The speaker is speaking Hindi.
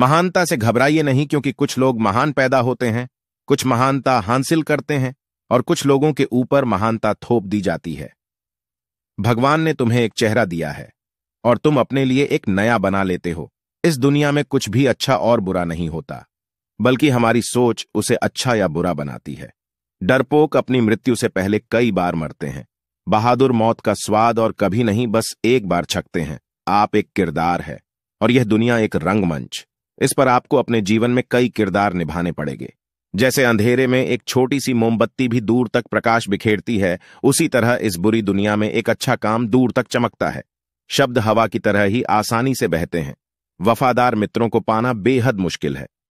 महानता से घबराइए नहीं क्योंकि कुछ लोग महान पैदा होते हैं, कुछ महानता हासिल करते हैं और कुछ लोगों के ऊपर महानता थोप दी जाती है। भगवान ने तुम्हें एक चेहरा दिया है और तुम अपने लिए एक नया बना लेते हो। इस दुनिया में कुछ भी अच्छा और बुरा नहीं होता, बल्कि हमारी सोच उसे अच्छा या बुरा बनाती है। डरपोक अपनी मृत्यु से पहले कई बार मरते हैं। बहादुर मौत का स्वाद और कभी नहीं बस एक बार छकते हैं। आप एक किरदार है और यह दुनिया एक रंगमंच। इस पर आपको अपने जीवन में कई किरदार निभाने पड़ेंगे। जैसे अंधेरे में एक छोटी सी मोमबत्ती भी दूर तक प्रकाश बिखेरती है, उसी तरह इस बुरी दुनिया में एक अच्छा काम दूर तक चमकता है। शब्द हवा की तरह ही आसानी से बहते हैं। वफादार मित्रों को पाना बेहद मुश्किल है।